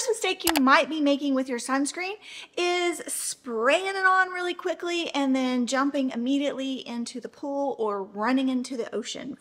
first mistake you might be making with your sunscreen is spraying it on really quickly and then jumping immediately into the pool or running into the ocean.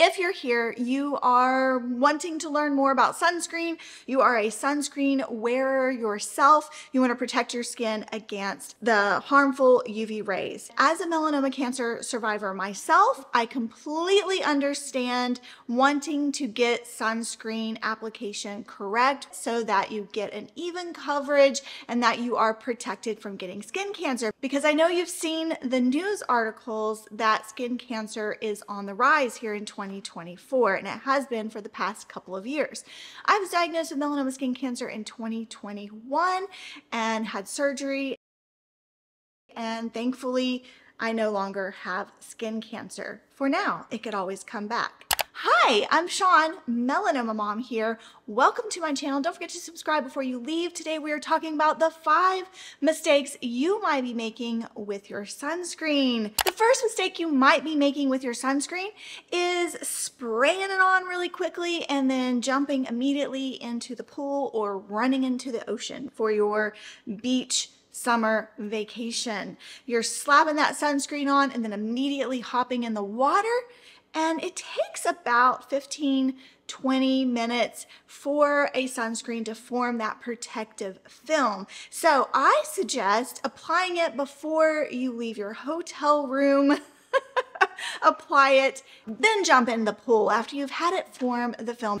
If you're here, you are wanting to learn more about sunscreen, you are a sunscreen wearer yourself, you want to protect your skin against the harmful UV rays. As a melanoma cancer survivor myself, I completely understand wanting to get sunscreen application correct so that you get an even coverage and that you are protected from getting skin cancer. Because I know you've seen the news articles that skin cancer is on the rise here in 20 2024, and it has been for the past couple of years. I was diagnosed with melanoma skin cancer in 2021 and had surgery, and thankfully, I no longer have skin cancer. For now, it could always come back. Hi, I'm Shawn, Melanoma Mom here. Welcome to my channel. Don't forget to subscribe before you leave. Today we are talking about the five mistakes you might be making with your sunscreen. The first mistake you might be making with your sunscreen is spraying it on really quickly and then jumping immediately into the pool or running into the ocean for your beach summer vacation. You're slapping that sunscreen on and then immediately hopping in the water and it takes about 15, 20 minutes for a sunscreen to form that protective film. So I suggest applying it before you leave your hotel room. Apply it, then jump in the pool after you've had it form the film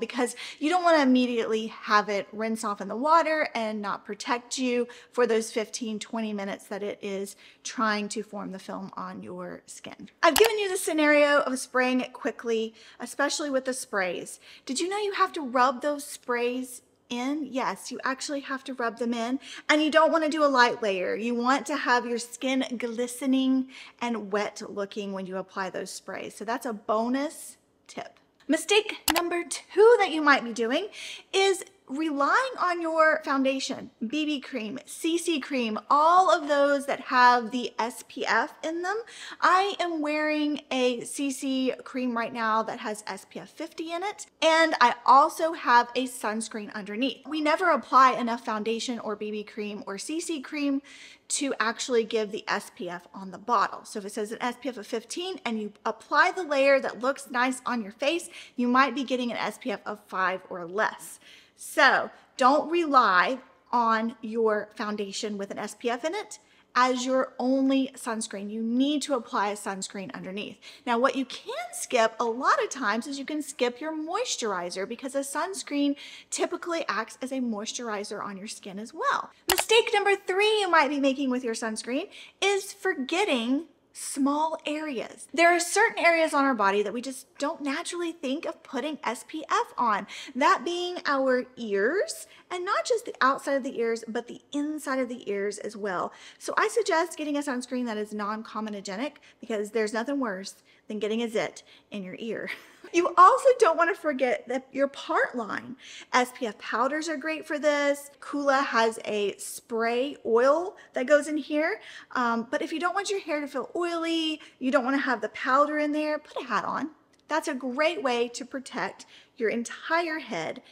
because you don't want to immediately have it rinse off in the water and not protect you for those 15, 20 minutes that it is trying to form the film on your skin. I've given you the scenario of spraying it quickly, especially with the sprays. Did you know you have to rub those sprays in? Yes, you actually have to rub them in and you don't want to do a light layer. You want to have your skin glistening and wet looking when you apply those sprays. So that's a bonus tip. Mistake number two that you might be doing is relying on your foundation, BB cream, CC cream, all of those that have the SPF in them. I am wearing a CC cream right now that has SPF 50 in it, and I also have a sunscreen underneath. We never apply enough foundation or BB cream or CC cream to actually give the SPF on the bottle. So if it says an SPF of 15 and you apply the layer that looks nice on your face, you might be getting an SPF of 5 or less. So don't rely on your foundation with an SPF in it as your only sunscreen. You need to apply a sunscreen underneath. Now, what you can skip a lot of times is you can skip your moisturizer because a sunscreen typically acts as a moisturizer on your skin as well. Mistake number three you might be making with your sunscreen is forgetting small areas. There are certain areas on our body that we just don't naturally think of putting SPF on. That being our ears and not just the outside of the ears, but the inside of the ears as well. So I suggest getting a sunscreen that is non-comedogenic because there's nothing worse than getting a zit in your ear. You also don't want to forget that your part line. SPF powders are great for this. Coola has a spray oil that goes in here. Um, but if you don't want your hair to feel oily, you don't want to have the powder in there, put a hat on. That's a great way to protect your entire head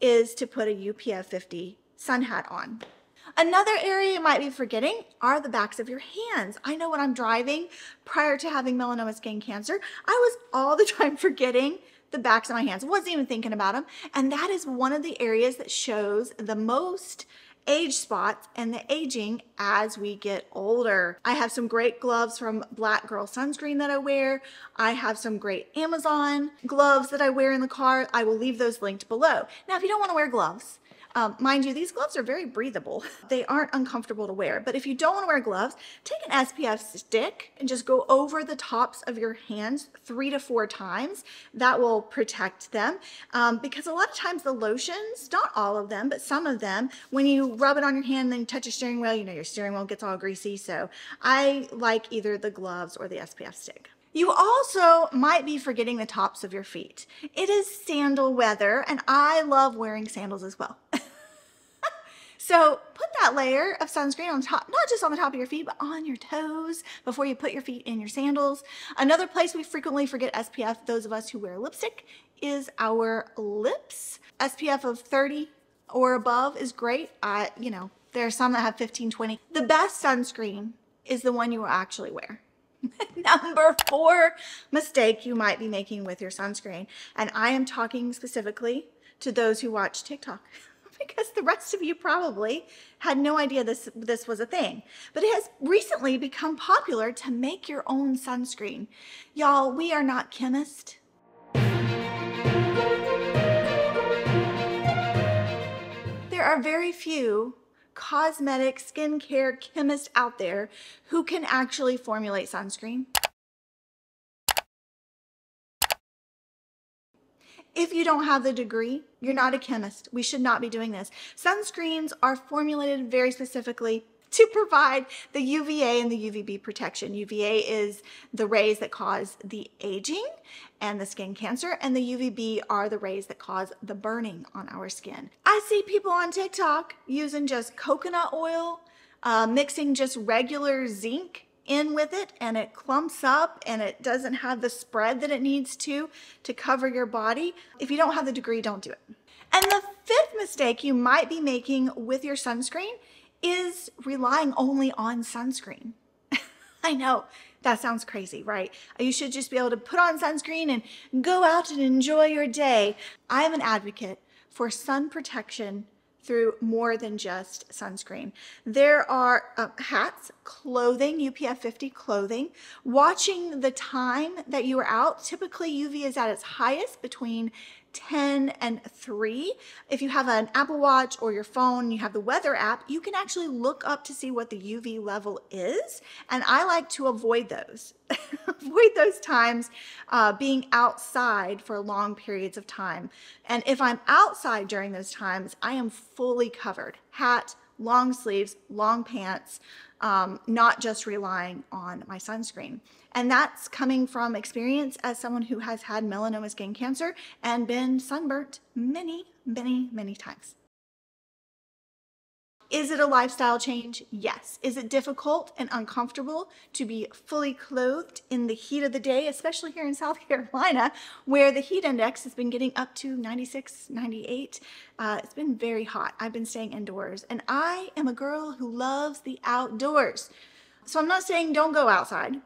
is to put a UPF 50 sun hat on. Another area you might be forgetting are the backs of your hands. I know when I'm driving prior to having melanoma skin cancer, I was all the time forgetting the backs of my hands. wasn't even thinking about them. And that is one of the areas that shows the most age spots and the aging as we get older. I have some great gloves from Black Girl Sunscreen that I wear. I have some great Amazon gloves that I wear in the car. I will leave those linked below. Now, if you don't want to wear gloves, um, mind you, these gloves are very breathable. They aren't uncomfortable to wear, but if you don't want to wear gloves, take an SPF stick and just go over the tops of your hands three to four times. That will protect them um, because a lot of times the lotions, not all of them, but some of them, when you rub it on your hand and then you touch your steering wheel, you know, your steering wheel gets all greasy. So I like either the gloves or the SPF stick. You also might be forgetting the tops of your feet. It is sandal weather and I love wearing sandals as well. So put that layer of sunscreen on top, not just on the top of your feet, but on your toes before you put your feet in your sandals. Another place we frequently forget SPF, those of us who wear lipstick, is our lips. SPF of 30 or above is great. I, you know, there are some that have 15, 20. The best sunscreen is the one you will actually wear. Number four mistake you might be making with your sunscreen. And I am talking specifically to those who watch TikTok. because the rest of you probably had no idea this, this was a thing. But it has recently become popular to make your own sunscreen. Y'all, we are not chemists. There are very few cosmetic skincare chemists out there who can actually formulate sunscreen. If you don't have the degree, you're not a chemist. We should not be doing this. Sunscreens are formulated very specifically to provide the UVA and the UVB protection. UVA is the rays that cause the aging and the skin cancer, and the UVB are the rays that cause the burning on our skin. I see people on TikTok using just coconut oil, uh, mixing just regular zinc in with it and it clumps up and it doesn't have the spread that it needs to to cover your body. If you don't have the degree, don't do it. And the fifth mistake you might be making with your sunscreen is relying only on sunscreen. I know that sounds crazy, right? You should just be able to put on sunscreen and go out and enjoy your day. I am an advocate for sun protection through more than just sunscreen. There are uh, hats, clothing, UPF 50 clothing, watching the time that you are out. Typically UV is at its highest between 10 and 3. If you have an Apple Watch or your phone, you have the weather app, you can actually look up to see what the UV level is. And I like to avoid those. avoid those times uh, being outside for long periods of time. And if I'm outside during those times, I am fully covered. Hat, long sleeves, long pants, um, not just relying on my sunscreen. And that's coming from experience as someone who has had melanoma skin cancer and been sunburnt many, many, many times. Is it a lifestyle change? Yes. Is it difficult and uncomfortable to be fully clothed in the heat of the day, especially here in South Carolina, where the heat index has been getting up to 96, 98? Uh, it's been very hot. I've been staying indoors, and I am a girl who loves the outdoors. So I'm not saying don't go outside,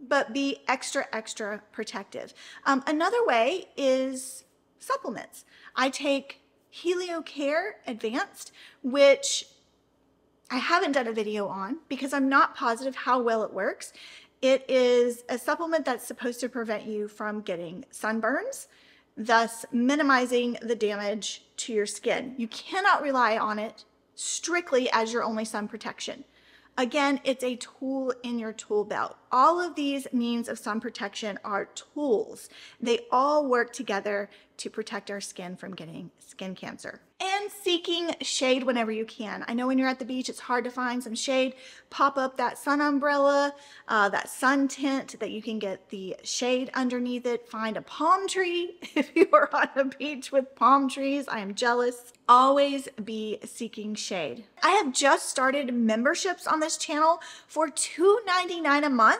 but be extra, extra protective. Um, another way is supplements. I take HelioCare Advanced, which I haven't done a video on because I'm not positive how well it works. It is a supplement that's supposed to prevent you from getting sunburns, thus minimizing the damage to your skin. You cannot rely on it strictly as your only sun protection. Again, it's a tool in your tool belt. All of these means of sun protection are tools. They all work together to protect our skin from getting skin cancer and seeking shade whenever you can. I know when you're at the beach, it's hard to find some shade. Pop up that sun umbrella, uh, that sun tent that you can get the shade underneath it. Find a palm tree if you are on a beach with palm trees. I am jealous. Always be seeking shade. I have just started memberships on this channel for $2.99 a month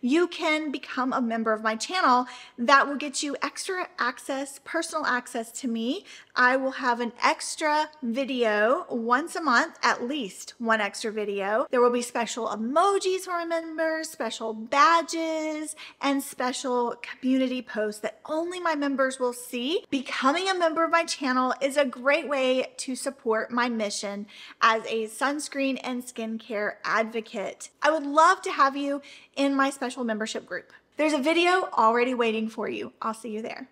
you can become a member of my channel. That will get you extra access, personal access to me. I will have an extra video once a month, at least one extra video. There will be special emojis for my members, special badges, and special community posts that only my members will see. Becoming a member of my channel is a great way to support my mission as a sunscreen and skincare advocate. I would love to have you in my special membership group. There's a video already waiting for you. I'll see you there.